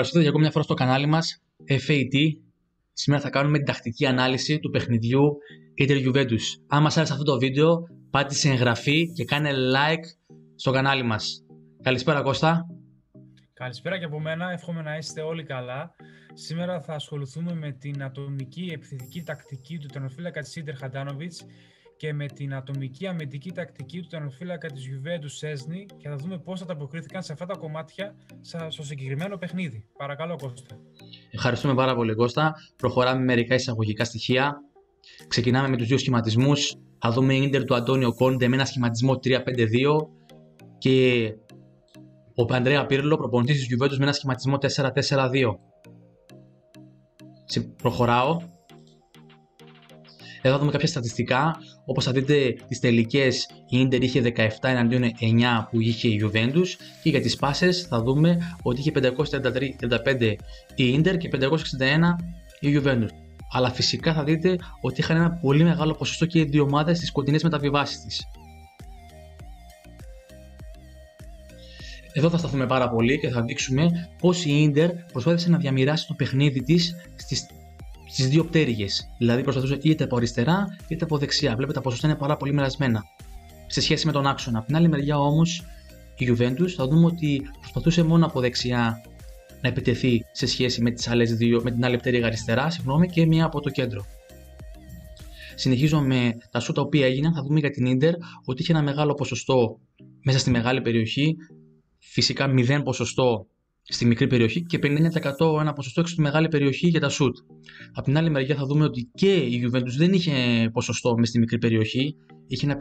Καλώ ήρθατε για ακόμη μια φορά στο κανάλι μας FAT. Σήμερα θα κάνουμε την τακτική ανάλυση του παιχνιδιού Inter Juventus. Αν μας άρεσε αυτό το βίντεο, πάτε σε εγγραφή και κάνε like στο κανάλι μας. Καλησπέρα Κώστα. Καλησπέρα και από μένα, εύχομαι να είστε όλοι καλά. Σήμερα θα ασχοληθούμε με την ατομική επιθετική τακτική του τερνοφύλακα της Ίντερ Χαντάνοβιτς και με την ατομική αμυντική τακτική του τερνοφύλακα της Juventus Σέσνη και θα δούμε πώς θα τα αποκρίθηκαν σε αυτά τα κομμάτια στο συγκεκριμένο παιχνίδι. Παρακαλώ Κώστα. Ευχαριστούμε πάρα πολύ Κώστα. Προχωράμε με μερικά εισαγωγικά στοιχεία. Ξεκινάμε με τους δύο σχηματισμούς. Θα δούμε Ίντερ του Αντώνιο Κόντε με ένα σχηματισμό 3-5-2 και ο Παντρέα Πύρλο, προπονητής της Juventus με ένα σχηματισμό 4-4-2. Προχωράω. Εδώ θα δούμε κάποια στατιστικά. Όπως θα δείτε τις τελικές η Inter είχε 17 εναντίον 9 που είχε η Juventus και για τις πάσες θα δούμε ότι είχε 535 η Inter και 561 η Juventus. Αλλά φυσικά θα δείτε ότι είχαν ένα πολύ μεγάλο ποσοστό και οι δύο ομάδες στις κοντινές μεταβιβάσεις της. Εδώ θα σταθούμε πάρα πολύ και θα δείξουμε πώς η Ιντερ προσπάθησε να διαμοιράσει το παιχνίδι της στις στις δύο πτέρυγες. Δηλαδή προσπαθούσε είτε από αριστερά είτε από δεξιά. Βλέπετε τα ποσοστά είναι πάρα πολύ μοιρασμένα σε σχέση με τον άξονα. Από την άλλη μεριά όμως η Juventus θα δούμε ότι προσπαθούσε μόνο από δεξιά να επιτεθεί σε σχέση με, τις άλλες δύο, με την άλλη πτέρυγα αριστερά συγγνώμη, και μία από το κέντρο. Συνεχίζω με τα σου τα οποία έγιναν. Θα δούμε για την Ιντερ ότι είχε ένα μεγάλο ποσοστό μέσα στη μεγάλη περιοχή φυσικά 0 ποσοστό στη μικρή περιοχή και 59% ένα ποσοστό έξω στη μεγάλη περιοχή για τα shoot. Από την άλλη μεριά θα δούμε ότι και η Juventus δεν είχε ποσοστό μέσα στη μικρή περιοχή, είχε ένα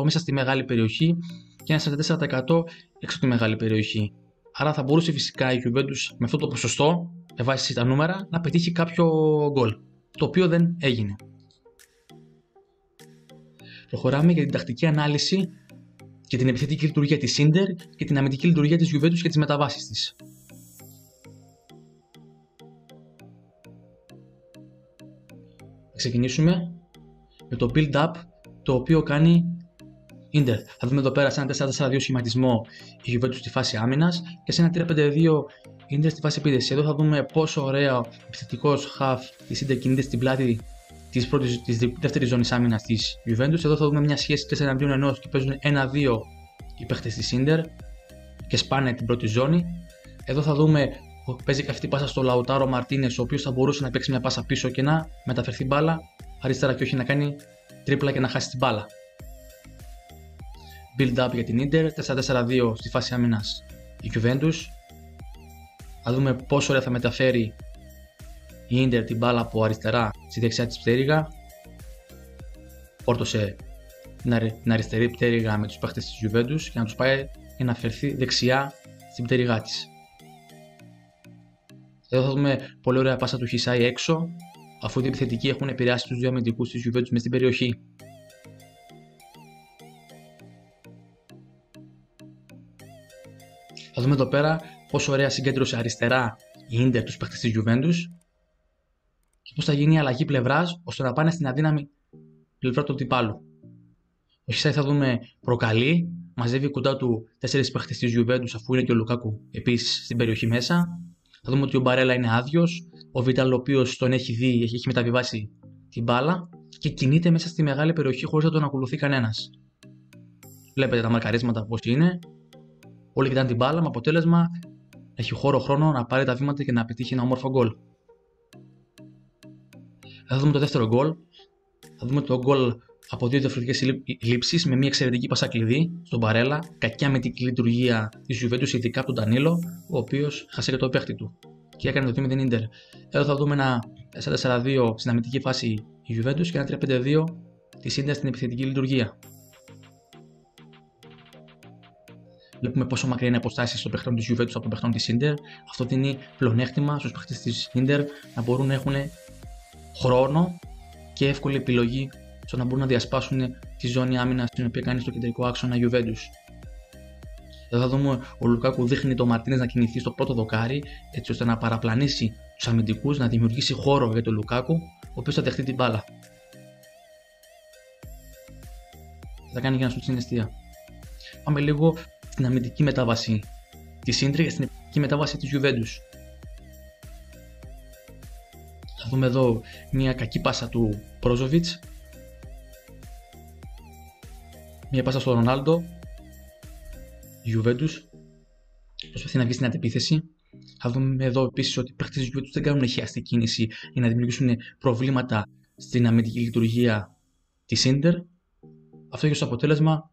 56% μέσα στη μεγάλη περιοχή και ένα 44% έξω από τη μεγάλη περιοχή. Άρα θα μπορούσε φυσικά η Juventus με αυτό το ποσοστό, με βάση τα νούμερα, να πετύχει κάποιο γκολ, το οποίο δεν έγινε. Προχωράμε για την τακτική ανάλυση και την επιθετική λειτουργία της Ίντερ και την αμυντική λειτουργία της Juventus και τις μεταβάσεις της. Θα ξεκινήσουμε με το build-up το οποίο κάνει Ίντερ. Θα δούμε εδώ πέρα σε ένα 4-4-2 σχηματισμό η Juventus στη φάση άμυνας και σε ένα 3-5-2 Ίντερ στη φάση επίδεσης. Εδώ θα δούμε πόσο ωραίο επιθετικός half της Ίντερ κινείται στην πλάτη της της δεύτερης ζώνης άμυνας της Juventus. Εδώ θα δούμε μια σχέση 4 εναντίον 1 και παίζουν 1-2 οι παίχτες της Inter και σπάνε την πρώτη ζώνη. Εδώ θα δούμε παίζει καυτή πάσα στο Λαουτάρο Μαρτίνες, ο οποίος θα μπορούσε να παίξει μια πάσα πίσω και να μεταφερθεί μπάλα αριστερά και όχι να κάνει τρίπλα και να χάσει την μπάλα. Build up για την Inter, 4-4-2 στη φάση άμυνας η Juventus. Θα δούμε πόσο ωραία θα μεταφέρει η Ίντερ την μπάλα από αριστερά στη δεξιά της πτέρυγα. Φόρτωσε την αριστερή πτέρυγα με τους παίχτες της Juventus και να τους πάει για να φερθεί δεξιά στην πτέρυγά της. Εδώ θα δούμε πολύ ωραία πάσα του Χισάη έξω, αφού οι επιθετικοί έχουν επηρεάσει τους δύο αμυντικούς της Juventus μες στην περιοχή. Θα δούμε εδώ πέρα πόσο ωραία συγκέντρωσε αριστερά η Ίντερ τους παίχτες της Juventus και πώς θα γίνει η αλλαγή πλευράς ώστε να πάνε στην αδύναμη πλευρά του αντιπάλου. Ο Χισάη θα δούμε προκαλεί, μαζεύει κοντά του τέσσερις παίχτες της Juventus αφού είναι και ο Λουκάκου επίσης στην περιοχή μέσα. Θα δούμε ότι ο Μπαρέλα είναι άδειος. Ο Βίταλ, ο οποίος τον έχει δει, έχει μεταβιβάσει την μπάλα και κινείται μέσα στη μεγάλη περιοχή χωρίς να τον ακολουθεί κανένας. Βλέπετε τα μαρκαρίσματα πώς είναι. Όλοι κοιτάνε την μπάλα με αποτέλεσμα έχει χώρο χρόνο να πάρει τα βήματα και να πετύχει ένα όμορφο γκολ. Θα δούμε το δεύτερο γκολ. Θα δούμε το γκολ από δύο διαφορετικές λήψεις με μια εξαιρετική πασά κλειδί στον Παρέλα. Κακιά με την λειτουργία της Juventus, ειδικά από τον Τανίλο, ο οποίος χάσε και το παίχτη του και έκανε το 2 με την Ιντερ. Εδώ θα δούμε ένα 4-4-2 στην αμυντική φάση η Juventus και ένα 3-5-2 της Ιντερ στην επιθετική λειτουργία. Βλέπουμε πόσο μακριά είναι η αποστάση στο παιχνίδι της Juventus από το παιχνίδι της Ιντερ. Αυτό δίνει πλεονέκτημα στους παίχτες της Ιντερ να μπορούν να έχουν χρόνο και εύκολη επιλογή στο να μπορούν να διασπάσουν τη ζώνη άμυνας την οποία κάνει στο κεντρικό άξονα Juventus. Εδώ θα δούμε ο Λουκάκου δείχνει το Μαρτίνες να κινηθεί στο πρώτο δοκάρι έτσι ώστε να παραπλανήσει τους αμυντικούς, να δημιουργήσει χώρο για τον Λουκάκου, ο οποίος θα δεχτεί την μπάλα. Θα κάνει για να σου στην αιστεία. Πάμε λίγο στην αμυντική μετάβαση της Ίντρη και στην αμυντική μετάβαση της Juventus. Δούμε εδώ μια κακή πάσα του Πρόζοβιτ. Μια πάσα στο Ρονάλντο. Juventus προσπαθεί να βγει στην αντεπίθεση. Θα δούμε εδώ επίσης ότι οι παίχτε της Juventus δεν κάνουν χιαστή κίνηση για να δημιουργήσουν προβλήματα στην αμυντική λειτουργία της Ίντερ. Αυτό έχει ως αποτέλεσμα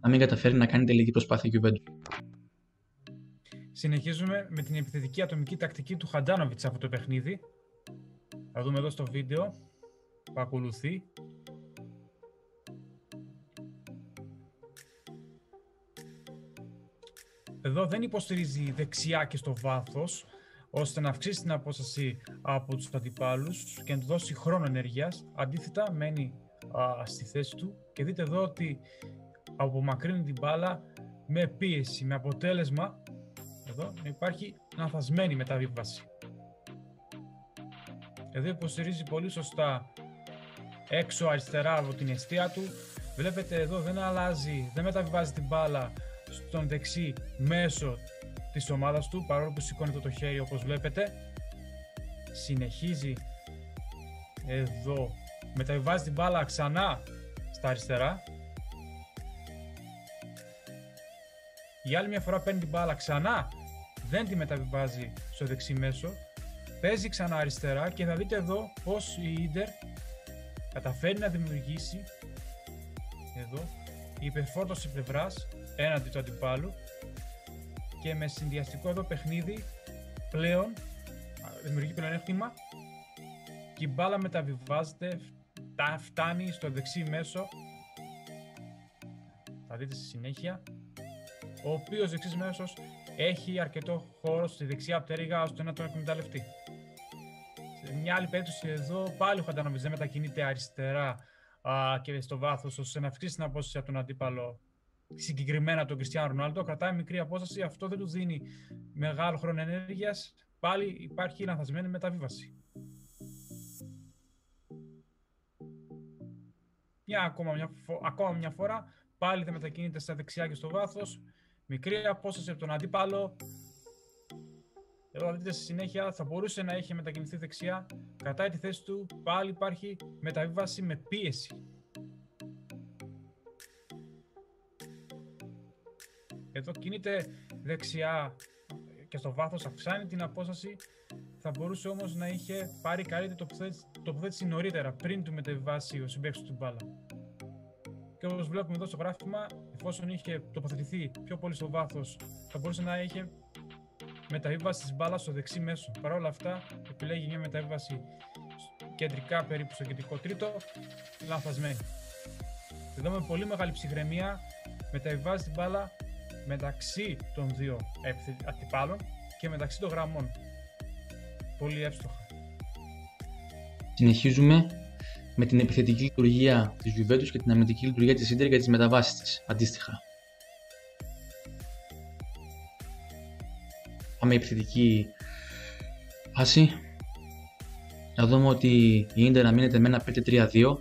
να μην καταφέρει να κάνει τελική προσπάθεια η Juventus. Συνεχίζουμε με την επιθετική ατομική τακτική του Χαντάνοβιτς σε αυτό το παιχνίδι. Θα δούμε εδώ στο βίντεο που ακολουθεί. Εδώ δεν υποστηρίζει δεξιά και στο βάθος, ώστε να αυξήσει την απόσταση από τους αντιπάλους και να του δώσει χρόνο ενέργειας. Αντίθετα, μένει α, στη θέση του και δείτε εδώ ότι απομακρύνει την μπάλα με πίεση, με αποτέλεσμα εδώ να υπάρχει λανθασμένη μεταβίβαση. Εδώ υποστηρίζει πολύ σωστά έξω αριστερά από την αιστεία του. Βλέπετε εδώ δεν αλλάζει, δεν μεταβιβάζει την μπάλα στον δεξί μέσο της ομάδας του παρόλο που σηκώνει το χέρι όπως βλέπετε. Συνεχίζει εδώ, μεταβιβάζει την μπάλα ξανά στα αριστερά. Για άλλη μια φορά παίρνει την μπάλα ξανά δεν τη μεταβιβάζει στο δεξί μέσο, παίζει ξανά αριστερά και θα δείτε εδώ πως η Ίντερ καταφέρει να δημιουργήσει εδώ η υπερφόρτωση πλευράς έναντι του αντιπάλου. Και με συνδυαστικό εδώ παιχνίδι πλέον δημιουργεί πλεονέκτημα και η μπάλα μεταβιβάζεται, φτάνει στο δεξί μέσο. Θα δείτε στη συνέχεια. Ο οποίος δεξής μέσος έχει αρκετό χώρο στη δεξιά πτέρυγα ώστε να τον εκμεταλλευτεί. Σε μια άλλη περίπτωση εδώ πάλι ο Χαντάνοβιτ δεν μετακινείται αριστερά α, και στο βάθος ώστε να αυξήσει την απόσταση από τον αντίπαλο συγκεκριμένα τον Κριστιανό Ρονάλντο. Κρατάει μικρή απόσταση, αυτό δεν του δίνει μεγάλο χρόνο ενέργειας. Πάλι υπάρχει λανθασμένη μεταβίβαση. Μια ακόμα, μια, ακόμα μια φορά πάλι δεν μετακινείται στα δεξιά και στο βάθος μικρή απόσταση από τον αντίπαλο. Εδώ δείτε στη συνέχεια θα μπορούσε να έχει μετακινηθεί δεξιά. Κατά τη θέση του πάλι υπάρχει μεταβίβαση με πίεση. Εδώ κινείται δεξιά και στο βάθος αυξάνει την απόσταση. Θα μπορούσε όμως να είχε πάρει καλύτερη τοποθέτηση νωρίτερα πριν του μεταβιβάσει ο συμπαίκτης του μπάλα. Και όπω βλέπουμε εδώ στο γράφημα, εφόσον είχε τοποθετηθεί πιο πολύ στο βάθος, θα μπορούσε να είχε μεταβίβαση της μπάλας στο δεξί μέσο. Παρ' όλα αυτά, επιλέγει μια μεταβίβαση κεντρικά περίπου στο κεντρικό τρίτο, λανθασμένη. Εδώ με πολύ μεγάλη ψυχραιμία μεταβιβάζει την μπάλα μεταξύ των δύο αντιπάλων και μεταξύ των γραμμών. Πολύ εύστοχα. Συνεχίζουμε με την επιθετική λειτουργία της Juventus και την αμυντική λειτουργία της Inter για τις μεταβάσεις της, αντίστοιχα. Πάμε επιθετική φάση. Να δούμε ότι η Inter αμήνεται με ένα 5-3-2.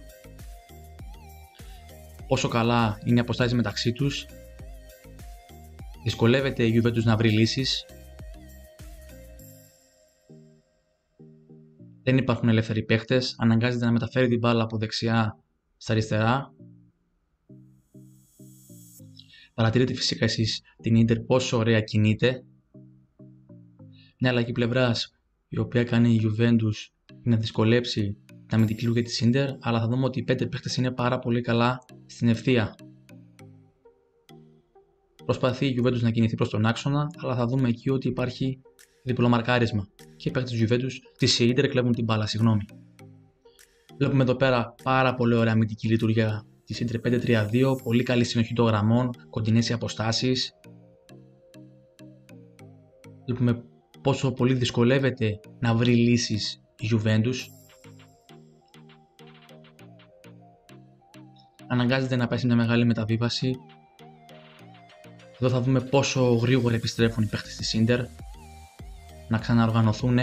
Όσο καλά είναι οι αποστάσεις μεταξύ τους. Δυσκολεύεται η Juventus να βρει λύσεις δεν υπάρχουν ελεύθεροι παίχτε, αναγκάζεται να μεταφέρει την μπάλα από δεξιά στα αριστερά. Παρατηρείτε φυσικά εσείς την Ίντερ πόσο ωραία κινείται. Μια αλλαγή πλευράς η οποία κάνει η Juventus να δυσκολέψει τα αμυντική για της Ίντερ, αλλά θα δούμε ότι οι πέντε παίχτε είναι πάρα πολύ καλά στην ευθεία. Προσπαθεί η Juventus να κινηθεί προς τον άξονα, αλλά θα δούμε εκεί ότι υπάρχει διπλό μαρκάρισμα. Και οι παίκτες της Juventus τη Σιίντερ κλέβουν την μπάλα, συγγνώμη. Βλέπουμε εδώ πέρα πάρα πολύ ωραία αμυντική λειτουργία της Ίντερ 5-3-2, πολύ καλή συνοχή των γραμμών, κοντινές οι αποστάσεις. Βλέπουμε πόσο πολύ δυσκολεύεται να βρει λύσεις η Juventus. Αναγκάζεται να πέσει μια μεγάλη μεταβίβαση. Εδώ θα δούμε πόσο γρήγορα επιστρέφουν οι παίχτες της Ίντερ να ξαναοργανωθούν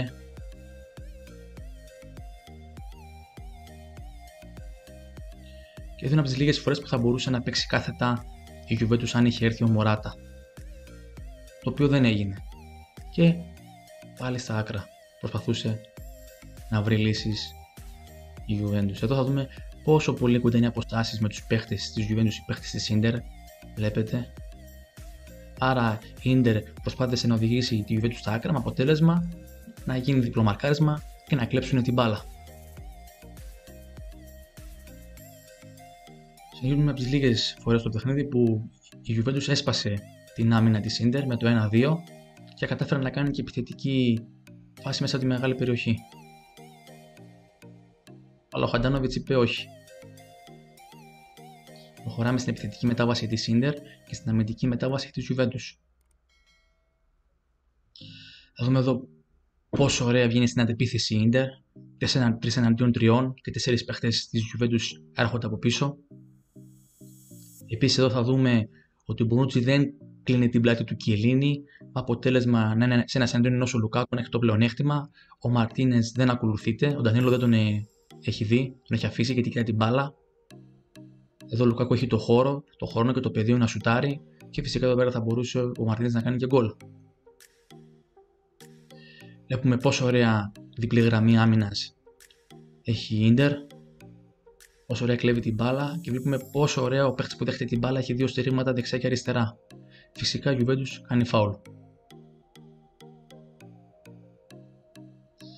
και είναι από τις λίγες φορές που θα μπορούσε να παίξει κάθετα η Juventus αν είχε έρθει ο Μωράτα. Το οποίο δεν έγινε. Και πάλι στα άκρα προσπαθούσε να βρει λύσεις η Juventus. Εδώ θα δούμε πόσο πολύ κοντά είναι οι αποστάσεις με τους παίχτες της Juventus, οι παίχτες της Inter. Βλέπετε. Άρα η Inter προσπάθησε να οδηγήσει τη Juventus στα άκρα με αποτέλεσμα να γίνει διπλομαρκάρισμα και να κλέψουν την μπάλα. Συνεχίζουμε από τις λίγες φορές στο παιχνίδι που η Juventus έσπασε την άμυνα της Inter με το 1-2 και κατάφερε να κάνει και επιθετική φάση μέσα από τη μεγάλη περιοχή. Αλλά ο Χαντάνοβιτς είπε όχι. Προχωράμε στην επιθετική μετάβαση της Ίντερ και στην αμυντική μετάβαση της Juventus. Θα δούμε εδώ πόσο ωραία βγαίνει στην αντεπίθεση η Ίντερ. 3 εναντίον 3 και 4 παίχτες της Juventus έρχονται από πίσω. Επίσης εδώ θα δούμε ότι ο Μπονούτσι δεν κλείνει την πλάτη του Κιελίνη. Αποτέλεσμα να είναι σε ένα εναντίον ενός ο Λουκάκου να έχει το πλεονέκτημα. Ο Μαρτίνες δεν ακολουθείται. Ο Ντανίλο δεν τον ε, έχει δει, τον έχει αφήσει γιατί κοιτάει την μπάλα. Εδώ ο Λουκάκου έχει το χώρο, το χρόνο και το πεδίο να σουτάρει και φυσικά εδώ πέρα θα μπορούσε ο Μαρτίνες να κάνει και γκολ. Βλέπουμε πόσο ωραία διπλή γραμμή άμυνας έχει η Ίντερ. Πόσο ωραία κλέβει την μπάλα και βλέπουμε πόσο ωραία ο παίχτη που δέχεται την μπάλα έχει δύο στηρίγματα δεξιά και αριστερά. Φυσικά η Juventus κάνει φάουλ.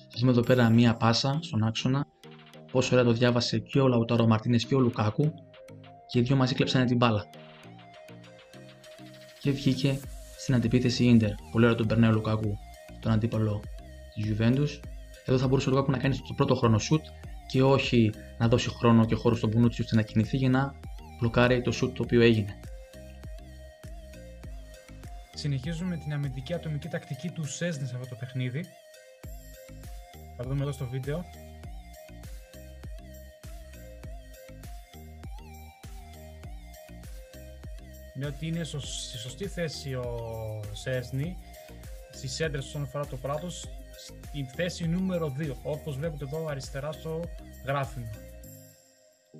Θα δούμε εδώ πέρα μία πάσα στον άξονα. Πόσο ωραία το διάβασε και ο Λαουτάρο Μαρτίνες και ο Λουκάκου και οι δύο μαζί κλέψανε την μπάλα. Και βγήκε στην αντιπίθεση Ίντερ. Πολύ ωραία τον περνάει ο Λουκάκου τον αντίπαλο της Juventus. Εδώ θα μπορούσε ο Λουκάκου να κάνει το πρώτο χρόνο σουτ και όχι να δώσει χρόνο και χώρο στον Μπουνούτσι ώστε να κινηθεί για να μπλοκάρει το σουτ το οποίο έγινε. Συνεχίζουμε την αμυντική ατομική τακτική του Σέσνη σε αυτό το παιχνίδι. Θα δούμε εδώ στο βίντεο. Είναι ότι είναι στη σωστή θέση ο Σέσνη στι έντρε όσον αφορά το κράτος η θέση νούμερο 2, όπως βλέπετε εδώ αριστερά στο γράφημα.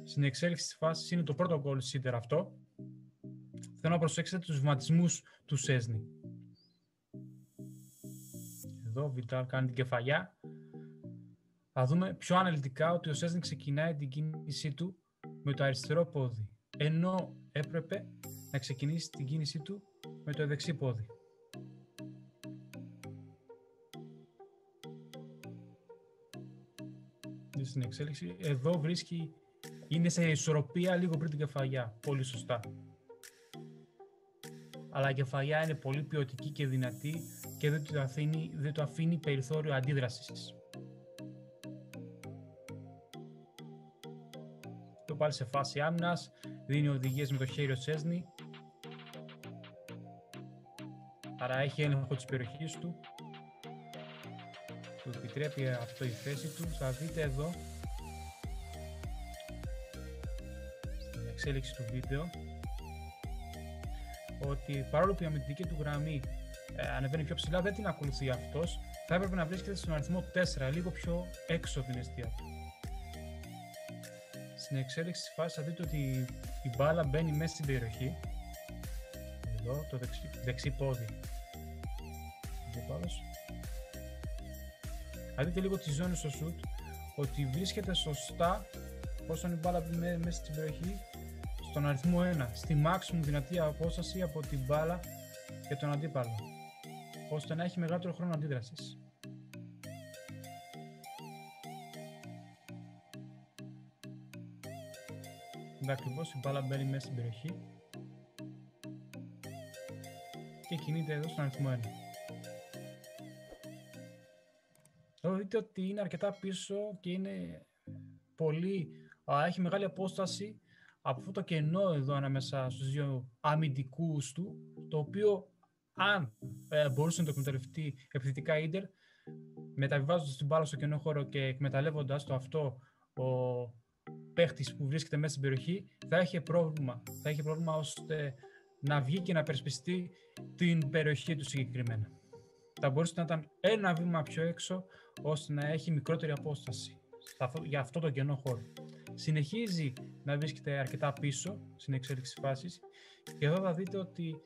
Στην εξέλιξη της φάσης είναι το πρώτο γκολ σύντερ αυτό. Θέλω να προσέξετε τους βηματισμούς του Σέσνη. Εδώ ο Βιτάλ κάνει την κεφαλιά. Θα δούμε πιο αναλυτικά ότι ο Σέσνη ξεκινάει την κίνησή του με το αριστερό πόδι, ενώ έπρεπε να ξεκινήσει την κίνησή του με το δεξί πόδι. στην εξέλιξη. Εδώ βρίσκει, είναι σε ισορροπία λίγο πριν την κεφαλιά. Πολύ σωστά. Αλλά η κεφαλιά είναι πολύ ποιοτική και δυνατή και δεν το αφήνει, δεν το αφήνει περιθώριο αντίδρασης. Το πάλι σε φάση άμυνας, δίνει οδηγίες με το χέρι ο Σέσνη. Άρα έχει έλεγχο της περιοχής του του επιτρέπει αυτό η θέση του. Θα δείτε εδώ στην εξέλιξη του βίντεο ότι παρόλο που η αμυντική του γραμμή ε, ανεβαίνει πιο ψηλά, δεν την ακολουθεί αυτός. Θα έπρεπε να βρίσκεται στον αριθμό 4, λίγο πιο έξω από την αιστεία του. Στην εξέλιξη της φάσης θα δείτε ότι η μπάλα μπαίνει μέσα στην περιοχή. Εδώ, το δεξί, δεξί πόδι. Θα δείτε λίγο τη ζώνη στο σουτ ότι βρίσκεται σωστά όσο η μπάλα μέσα στην περιοχή στον αριθμό 1, στη maximum δυνατή απόσταση από την μπάλα και τον αντίπαλο, ώστε να έχει μεγαλύτερο χρόνο αντίδρασης. Εδώ ακριβώς η μπάλα μπαίνει μέσα στην περιοχή και κινείται εδώ στον αριθμό 1. Εδώ δείτε ότι είναι αρκετά πίσω και είναι πολύ, έχει μεγάλη απόσταση από αυτό το κενό εδώ ανάμεσα στους δύο αμυντικούς του, το οποίο αν ε, μπορούσε να το εκμεταλλευτεί επιθετικά ίντερ, μεταβιβάζοντας την μπάλα στο κενό χώρο και εκμεταλλεύοντας το αυτό ο παίχτης που βρίσκεται μέσα στην περιοχή, θα έχει πρόβλημα. Θα έχει πρόβλημα ώστε να βγει και να περισπιστεί την περιοχή του συγκεκριμένα. Θα μπορούσε να ήταν ένα βήμα πιο έξω ώστε να έχει μικρότερη απόσταση για αυτό το κενό χώρο. Συνεχίζει να βρίσκεται αρκετά πίσω στην εξέλιξη φάσης και εδώ θα δείτε ότι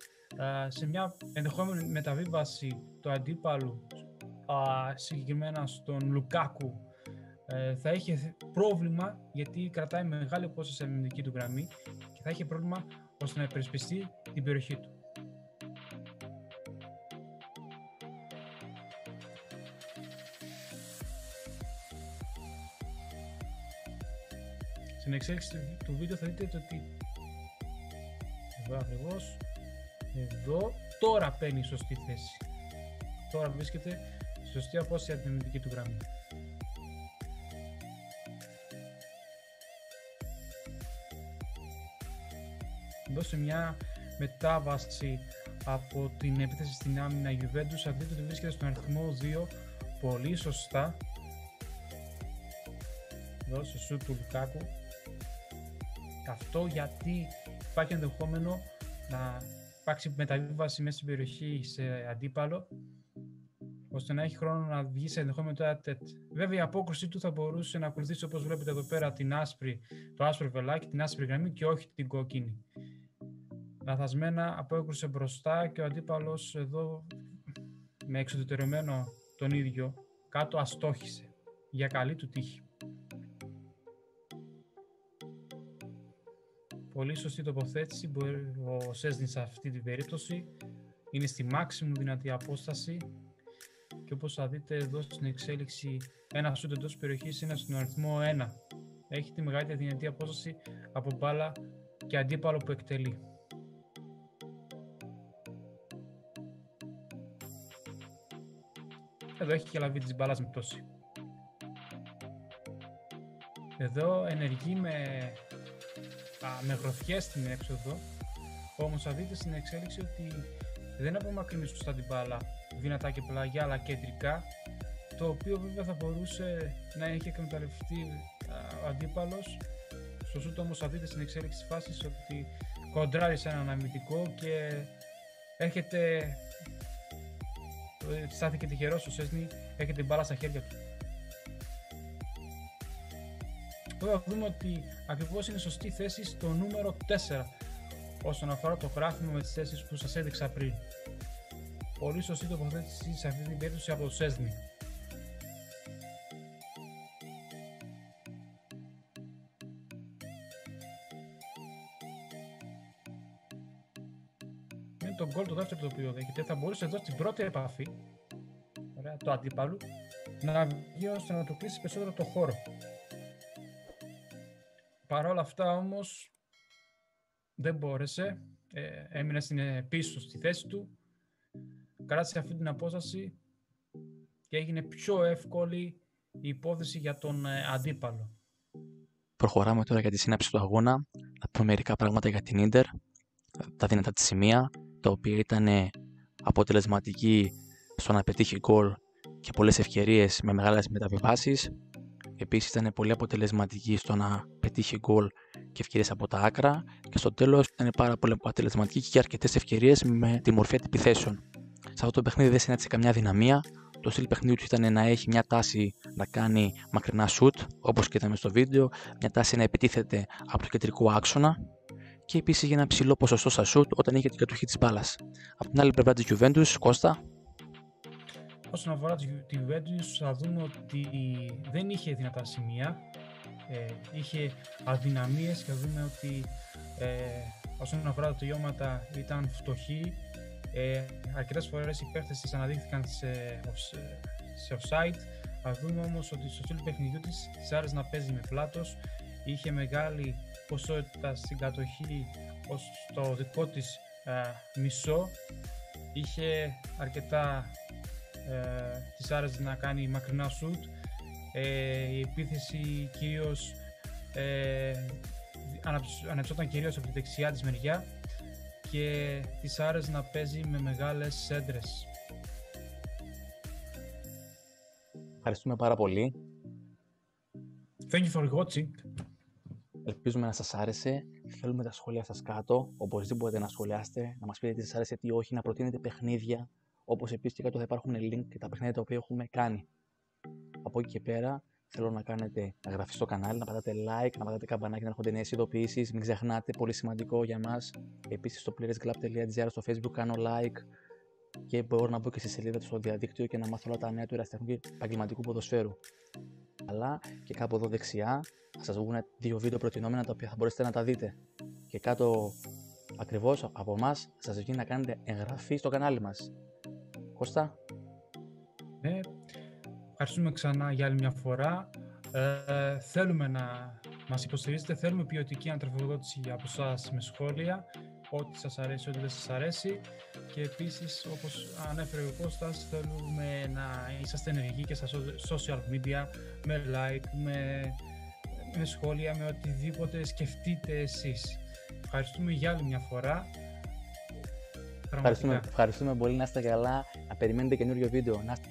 σε μια ενδεχόμενη μεταβίβαση του αντίπαλου συγκεκριμένα στον Λουκάκου ε, θα είχε πρόβλημα γιατί κρατάει μεγάλη απόσταση στην αμυντική του γραμμή και θα είχε πρόβλημα ώστε να υπερασπιστεί την περιοχή του. Στην εξέλιξη του βίντεο θα δείτε ότι εδώ ακριβώς. Εδώ. Τώρα παίρνει σωστή θέση. Τώρα βρίσκεται στη σωστή απόσταση από την αμυντική του γραμμή. δώσει μια μετάβαση από την επίθεση στην άμυνα Juventus θα δείτε ότι βρίσκεται στον αριθμό 2 πολύ σωστά. Εδώ σε σου του Λουκάκου αυτό γιατί υπάρχει ενδεχόμενο να υπάρξει μεταβίβαση μέσα στην περιοχή σε αντίπαλο ώστε να έχει χρόνο να βγει σε ενδεχόμενο τέτ. Βέβαια η απόκριση του θα μπορούσε να ακολουθήσει όπως βλέπετε εδώ πέρα την άσπρη, το άσπρο βελάκι, την άσπρη γραμμή και όχι την κόκκινη λαθασμένα απόκρουσε μπροστά και ο αντίπαλος εδώ με εξωτερωμένο τον ίδιο κάτω αστόχησε για καλή του τύχη. Πολύ σωστή τοποθέτηση, μπορεί ο Σέσνης σε αυτή την περίπτωση είναι στη μάξιμου δυνατή απόσταση και όπως θα δείτε εδώ στην εξέλιξη ένα σούτ εντός περιοχής είναι στον αριθμό 1. Έχει τη μεγαλύτερη δυνατή απόσταση από μπάλα και αντίπαλο που εκτελεί. Εδώ έχει και λαβή της μπάλας με πτώση. Εδώ ενεργεί με, α, με γροθιές στην έξοδο, όμως θα δείτε στην εξέλιξη ότι δεν απομακρύνει σωστά την μπάλα δυνατά και πλαγιά αλλά κεντρικά, το οποίο βέβαια θα μπορούσε να έχει εκμεταλλευτεί ο αντίπαλος. Στο σούτο όμως θα δείτε στην εξέλιξη της φάσης ότι κοντράρει σε έναν αμυντικό και έρχεται στάθηκε τυχερός ο Σέσνη, έχει την μπάλα στα χέρια του. Τώρα θα δούμε ότι ακριβώς είναι σωστή θέση στο νούμερο 4 όσον αφορά το γράφημα με τις θέσεις που σας έδειξα πριν. Πολύ σωστή τοποθέτηση σε αυτή την περίπτωση από το Σέσνη. τον γκολ το δεύτερο το οποίο δέχεται, θα μπορούσε εδώ στην πρώτη επαφή ωραία, το αντίπαλου να βγει ώστε να του κλείσει περισσότερο το χώρο. Παρ' όλα αυτά όμως δεν μπόρεσε, ε, έμεινε στην, ε, πίσω στη θέση του, κράτησε αυτή την απόσταση και έγινε πιο εύκολη η υπόθεση για τον ε, αντίπαλο. Προχωράμε τώρα για τη σύναψη του αγώνα. Να πούμε μερικά πράγματα για την Ίντερ, τα δυνατά της σημεία, τα οποία ήταν αποτελεσματική στο να πετύχει γκολ και πολλές ευκαιρίες με μεγάλες μεταβιβάσεις. Επίσης ήταν πολύ αποτελεσματική στο να πετύχει γκολ και ευκαιρίες από τα άκρα και στο τέλος ήταν πάρα πολύ αποτελεσματική και αρκετές ευκαιρίες με τη μορφή επιθέσεων. Σε αυτό το παιχνίδι δεν συνάντησε καμιά δυναμία. Το στυλ παιχνίδι του ήταν να έχει μια τάση να κάνει μακρινά σουτ, όπως και είδαμε στο βίντεο, μια τάση να επιτίθεται από το κεντρικό άξονα και επίσης για ένα ψηλό ποσοστό στα σουτ όταν είχε την κατοχή της μπάλας. Από την άλλη πλευρά της Juventus, Κώστα. Όσον αφορά τη Juventus, θα δούμε ότι δεν είχε δυνατά σημεία. Ε, είχε αδυναμίες και θα δούμε ότι ε, όσον αφορά τα τελειώματα ήταν φτωχοί. Ε, αρκετές φορές οι παίχτες της αναδείχθηκαν σε, σε offside. Θα δούμε όμως ότι στο στυλ παιχνιδιού της της άρεσε να παίζει με φλάτος. Είχε μεγάλη ποσότητα στην κατοχή ως το δικό της ε, μισό. Είχε αρκετά ε, της άρεσε να κάνει μακρινά σουτ. Ε, η επίθεση κυρίως ε, αναψώταν κυρίως από τη δεξιά της μεριά και της άρεσε να παίζει με μεγάλες σέντρες. Ευχαριστούμε πάρα πολύ. Thank you for watching. Ελπίζουμε να σας άρεσε. Θέλουμε τα σχόλια σας κάτω. Οπωσδήποτε να σχολιάσετε, να μας πείτε τι σας άρεσε, τι όχι, να προτείνετε παιχνίδια. Όπως επίσης και κάτω θα υπάρχουν link και τα παιχνίδια τα οποία έχουμε κάνει. Από εκεί και πέρα θέλω να κάνετε εγγραφή στο κανάλι, να πατάτε like, να πατάτε καμπανάκι, να έρχονται νέες ειδοποιήσεις. Μην ξεχνάτε, πολύ σημαντικό για μας. Επίσης στο playersclub.gr στο facebook κάνω like και μπορώ να μπω και στη σελίδα του στο διαδίκτυο και να μάθω όλα τα νέα του εραστεχνικού και επαγγελματικού ποδοσφαίρου. καλά και κάπου εδώ δεξιά θα σας βγουν δύο βίντεο προτινόμενα τα οποία θα μπορέσετε να τα δείτε. Και κάτω ακριβώς από εμά σας βγει να κάνετε εγγραφή στο κανάλι μας. Κώστα. Ναι, ευχαριστούμε ξανά για άλλη μια φορά. Ε, θέλουμε να μας υποστηρίζετε, θέλουμε ποιοτική αντροφοδότηση από εσά με σχόλια, ό,τι σας αρέσει, ό,τι δεν σας αρέσει και επίσης όπως ανέφερε ο Κώστας θέλουμε να είσαστε ενεργοί και στα social media με like, με, με σχόλια, με οτιδήποτε σκεφτείτε εσείς. Ευχαριστούμε για άλλη μια φορά. Ευχαριστούμε, ευχαριστούμε πολύ, να είστε καλά, να περιμένετε καινούριο βίντεο. Να είστε...